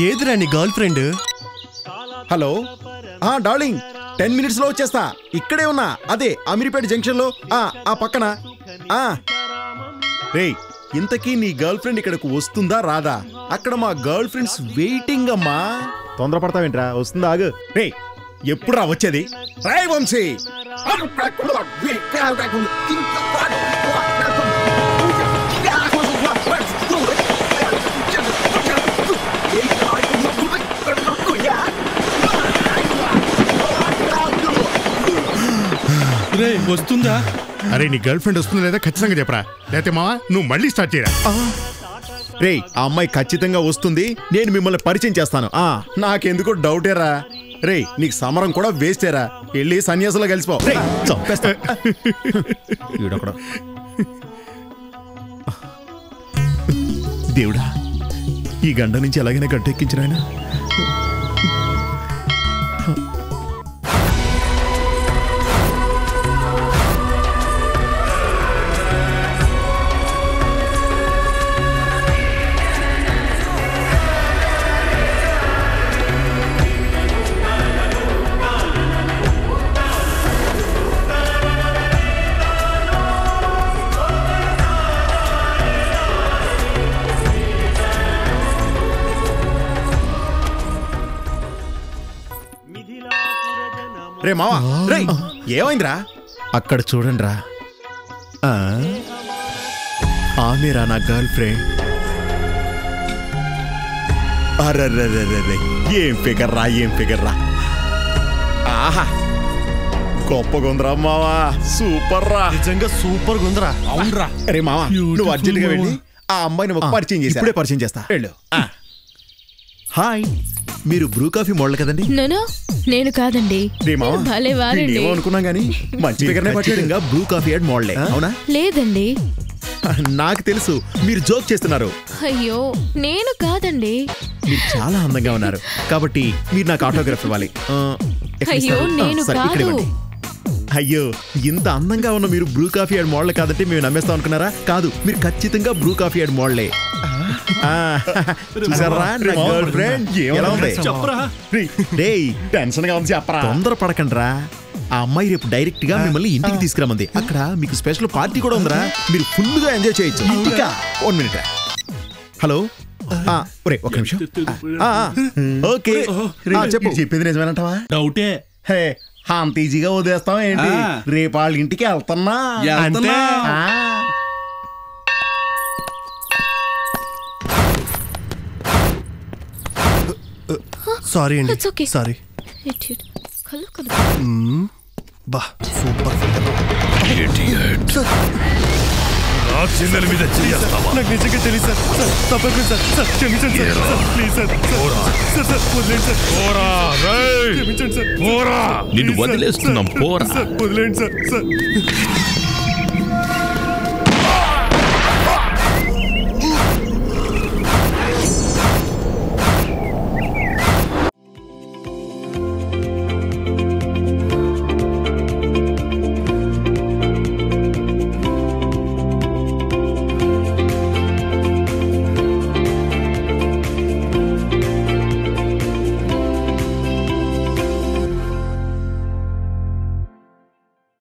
ఏదిరా నీ girl friend? Hello. ఆ డార్లింగ్. టెన్ మినిట్స్లో వచ్చేస్తా. ఇక్కడే ఉన్నా. అదే అమీర్పేట జంక్షన్లో ఆ ఆ పక్కన. ఆ. రేయ్ ఇంతకీ నీ గర్ల్ ఫ్రెండ్ ఇక్కడికి వస్తుందా రాదా? అక్కడ మా గర్ల్ ఫ్రెండ్స్ వెయిటింగ్ అమ్మా. తొందరపడతావేంట్రా? వస్తుందా? ఆగు. రే ఎప్పుడు రా వచ్చేది? రాయ్ వంశీ! రే వస్తుందా? అరే నీ గర్ల్ ఫ్రెండ్ వస్తుందా లేదా ఖచ్చితంగా చెప్పరా. లేకపోతే మావా నువ్వు మళ్ళీ స్టార్ట్ చేయరా. రే ఆ అమ్మాయి ఖచ్చితంగా వస్తుంది నేను మిమ్మల్ని పరిచయం చేస్తాను. ఆ. నాకెందుకో డౌటేరా రే. నీకు సమరం కూడా వేస్తేరా వెళ్ళి సన్యాసులో కలిసిపో. చంపేస్తా. దేవుడా ఈ గంట నుంచి ఎలాగైనా గట్టెక్కించినాయన రే మావా రే ఏమైందిరా? అక్కడ చూడండిరా. ఆ, ఆమెరా నా గర్ల్ ఫ్రెండ్. అర్రర్రర్రర్రే ఏం ఫిగర్ రా ఏం ఫిగర్ రా. ఆహా గొప్పగా ఉందిరా మావా సూపర్ రా. నిజంగా సూపర్ ఉందిరా. అవునరా. అరే మావా నువ్వు అర్జెంట్గా వెళ్ళి ఆ అమ్మాయిని ఒక పరిచయం చేసి ఇప్పుడే పరిచయం చేస్తా. వెళ్ళు. హాయ్. మీరు బ్రూ కాఫీ మోడల్ కదండి? నోనో నేను కాదండి. భలే వారండి. అనుకున్నాం కానీ మంచి పట్టాడుగా బ్రూ కాఫీ యాడ్ మోడలే అవునా? లేదండి. నాకు తెలుసు మీరు జోక్ చేస్తున్నారు. అయ్యో నేను కాదండి. మీరు చాలా అందంగా ఉన్నారు. కాబట్టి మీరు నాకు ఆటోగ్రాఫ్ ఇవ్వాలి. అయ్యో, నేను సరే, ఇక్కడ కాదు. అయ్యో ఇంత అందంగా ఉన్న మీరు బ్రూ కాఫీ యాడ్ మోడల్ కాదంటే మేము నమ్మేస్తాం అనుకున్నారా? కాదు మీరు ఖచ్చితంగా బ్రూ కాఫీ యాడ్ మోడలే. చూసారా నా గర్ల్ ఫ్రెండ్ ఎలా ఉంది చెప్పరా రేయ్ టెన్షన్గా ఉంది చెప్పరా తొందర పడకండిరా. ఆ అమ్మాయి రేపు డైరెక్ట్గా మిమ్మల్ని ఇంటికి తీసుకురమ్మంది. అక్కడ మీకు స్పెషల్ పార్టీ కూడా ఉందిరా. మీరు ఫుల్గా ఎంజాయ్ చేయొచ్చు వన్ మినిట్ రా. హలో? ఆ, ఒరే ఒక నిమిషం. ఆ, ఆ, ఓకే. ఆ, చెప్పు. చెప్పింది నిజమేనంటావా? డౌటే. హే అంత ఈజీగా వదిలేస్తాం ఏంటి. రేపు వాళ్ళ ఇంటికి వెళ్తున్నా. వెళ్తున్నా. సారీ అండి. సారీ బా సూపర్ నా చెల్లెల మీద చేస్తావా? నాకు నిజంగా తెలియదు సార్ సార్ తప్పకుండా సార్ సార్ క్షమించండి sir sir please sir sir sir sir వదిలేండి సార్ పోరా రేయ్! క్షమించండి సార్ నిన్ను. వదిలేస్తున్నాం సార్, పోరా. సార్ వదిలేండి సార్ సార్